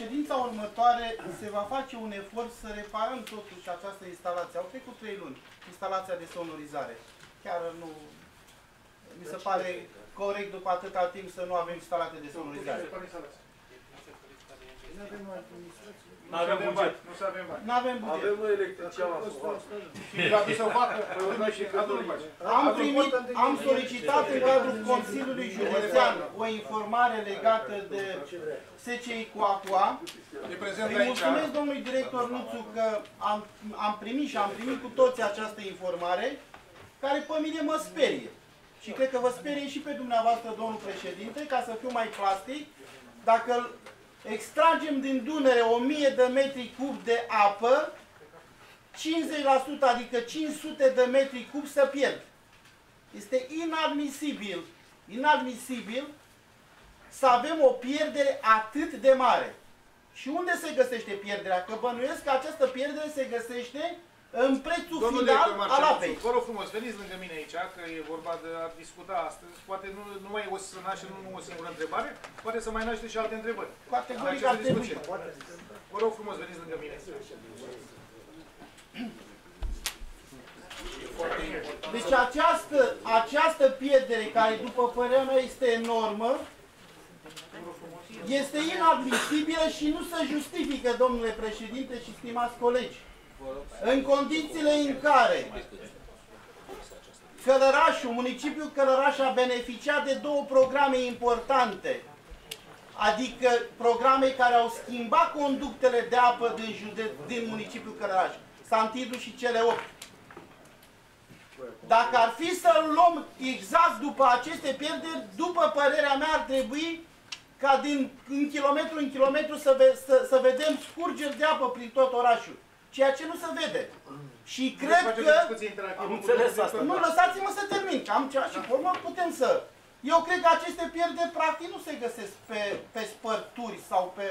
ședința următoare se va face un efort să reparăm totuși această instalație. Au trecut trei luni, instalația de sonorizare. Chiar nu... Mi se pare corect după atâta timp să nu avem instalație de sonorizare. Nu avem buget. Nu să avem bani. Nu avem buget. Avem noi electrician la Suvat. Și dacă să facă, noi și cadrul Am primit, am solicitat în cadrul Consiliului Județean o informare legată de SCI cu Aqua. E prezent Îi aici. mulțumesc domnului director Nuțu că am, am primit și am primit cu toții această informare, care pe mine mă sperie. Și cred că vă sperie și pe dumneavoastră, domnul președinte, ca să fiu mai plastic, dacă extragem din Dunăre 1000 de metri cub de apă, 50%, adică 500 de metri cub să pierd. Este inadmisibil, inadmisibil să avem o pierdere atât de mare. Și unde se găsește pierderea? Că bănuiesc că această pierdere se găsește în prețul Domnul final director al Marcel, apei. vă rog frumos, veniți lângă mine aici, că e vorba de a discuta astăzi. Poate nu numai o să naște nu o singură întrebare, poate să mai naște și alte întrebări. Categoric În ar această trebui. discuție. Vă rog frumos, veniți lângă mine. Deci această, această pierdere, care după părerea mea este enormă, este inadmisibilă și nu se justifică, domnule președinte și stimați colegi. În condițiile în care Călărașul, municipiul Călăraș a beneficiat de două programe importante, adică programe care au schimbat conductele de apă din, județ, din municipiul Călăraș, Santidu și cele 8. Dacă ar fi să luăm exact după aceste pierderi, după părerea mea ar trebui ca din în kilometru în kilometru să, ve, să, să vedem scurgeri de apă prin tot orașul. Ceea ce nu se vede. Și cred Face o că... discuție interactivă Am cu înțeles domnul asta. director. Nu, lăsați-mă să termin, că am ceva și pe urmă putem să... Eu cred că aceste pierderi practic nu se găsesc pe, pe spărturi sau pe,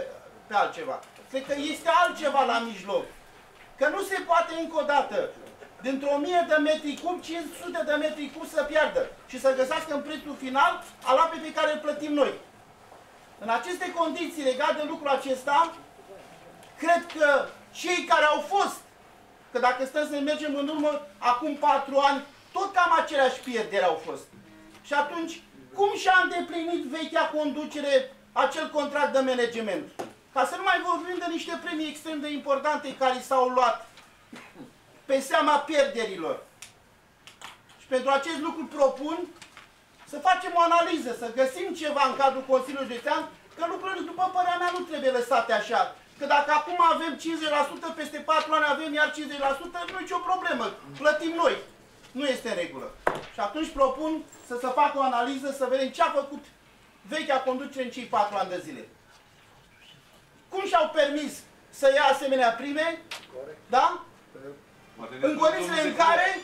pe altceva. Cred că este altceva la mijloc. Că nu se poate încă o dată dintr-o mie de metri cub, 500 de metri cub să piardă și să găsească în prețul final al apei pe care îl plătim noi. În aceste condiții legate de lucrul acesta, cred că cei care au fost, că dacă stăm să ne mergem în urmă, acum patru ani, tot cam aceleași pierderi au fost. Și atunci, cum și-a îndeplinit vechea conducere acel contract de management? Ca să nu mai vorbim de niște premii extrem de importante care s-au luat pe seama pierderilor. Și pentru acest lucru propun să facem o analiză, să găsim ceva în cadrul Consiliului Județean, că lucrurile, după părerea mea, nu trebuie lăsate așa. Că dacă acum avem 50%, peste 4 ani avem iar 50%, nu e nicio problemă. Plătim noi. Nu este în regulă. Și atunci propun să se facă o analiză, să vedem ce a făcut vechea conducere în cei 4 ani de zile. Cum și-au permis să ia asemenea prime, da? În condițiile în care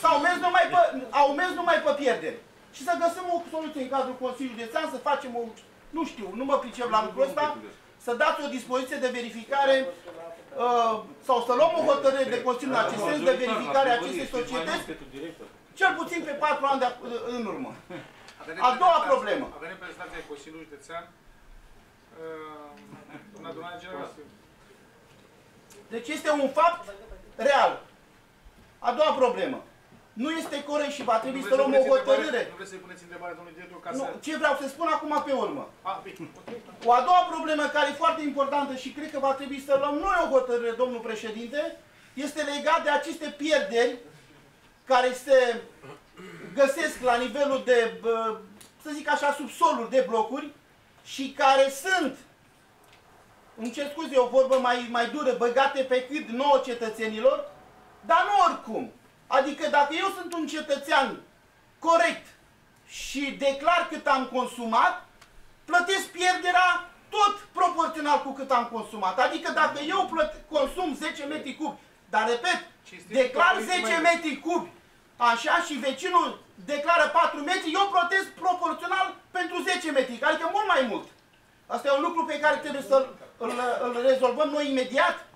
s-au mers numai pe, au mers numai pe pierdere. Și să găsim o soluție în cadrul Consiliului Județean, să facem o, nu știu, nu mă pricep la lucrul ăsta, să dați o dispoziție de verificare uh, sau să luăm o hotărâre de Consiliu în acest sens de verificare a acestei societăți, cel puțin pe patru ani de, în urmă. Avem A doua reprezentanți- problemă. Avem reprezentanții Consiliului Județean, uh, în adunarea generală. Deci este un fapt real. A doua problemă. Nu este corect și va trebui Nu să vreți luăm puneți o întrebare? hotărâre. Nu vreți să-i puneți întrebare, domnului director, ca Nu, să... ce vreau să spun acum pe urmă. Ah, bine, ok. O a doua problemă care e foarte importantă și cred că va trebui să luăm noi o hotărâre, domnul președinte, este legat de aceste pierderi care se găsesc la nivelul de, bă, să zic așa, subsoluri de blocuri și care sunt, îmi cer scuze, o vorbă mai, mai dură, băgate pe cât nouă cetățenilor, dar nu oricum. Adică dacă eu sunt un cetățean corect și declar cât am consumat, plătesc pierderea tot proporțional cu cât am consumat. Adică dacă eu plăt, consum 10 metri cubi, dar repet, Cinstit, declar tot 10 mai- metri cubi, așa, și vecinul declară 4 metri, eu plătesc proporțional pentru 10 metri, adică mult mai mult. Asta e un lucru pe care trebuie să-l îl, îl rezolvăm noi imediat.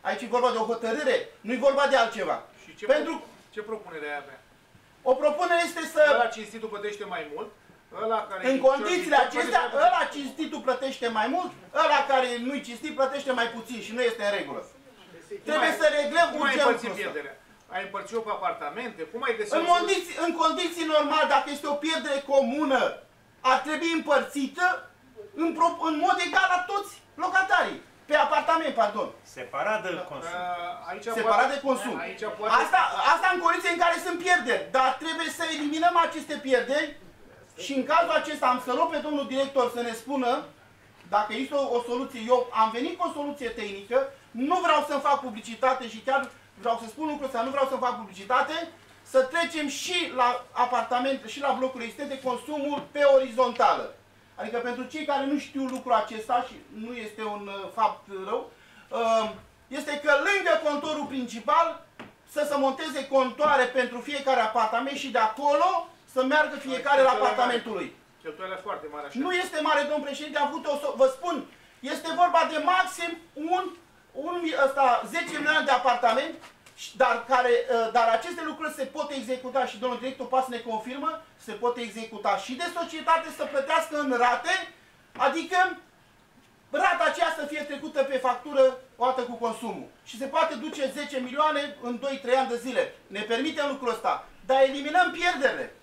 Aici e vorba de o hotărâre, nu e vorba de altceva. Și ce, Pentru pro- ce propunere ai avea? o propunere este să... Ăla cinstitul plătește mai mult, Ăla care În e condițiile cinstit, acestea, plătește mai ăla cinstitul plătește mai mult, ăla care nu-i cinstit plătește mai puțin și nu este în regulă. Trebuie să reglăm Cum ai urgent împărțit lucrul ăsta. pierderea? Ai împărțit-o pe apartamente? Cum ai găsit În o condiții, în condiții normale, dacă este o pierdere comună, ar trebui împărțită în, pro, în mod egal la toți locatarii. Pe apartament, pardon. Separat de consum. Uh, aici Separat poate, de consum. Aici poate, Asta, asta în condiții în care sunt pierderi. Dar trebuie să eliminăm aceste pierderi și în cazul acesta am să rog pe domnul director să ne spună dacă există o, o soluție. Eu am venit cu o soluție tehnică, nu vreau să-mi fac publicitate și chiar vreau să spun lucrul ăsta, nu vreau să-mi fac publicitate, să trecem și la apartamente și la blocuri existente consumul pe orizontală. Adică pentru cei care nu știu lucrul acesta și nu este un uh, fapt rău, uh, este că lângă contorul principal să se monteze contoare pentru fiecare apartament și de acolo să meargă fiecare la apartamentul lui. cheltuielile foarte mari așa. Nu este mare, domn președinte, am avut o, so- vă spun, este vorba de maxim un, un ăsta, 10 milioane de apartament, și- dar, care, ă, dar aceste lucruri se pot executa și domnul director poate să ne confirmă, se pot executa și de societate să plătească în rate, adică rata aceea să fie trecută pe factură o dată cu consumul. Și se poate duce 10 milioane în 2-3 ani de zile. Ne permitem lucrul ăsta, dar eliminăm pierderile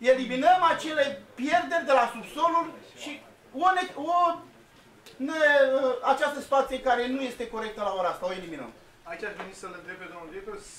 eliminăm acele pierderi de la subsolul și o, ne- o ne, această situație care nu este corectă la ora asta, o eliminăm. Aici aș veni să-l întreb pe domnul director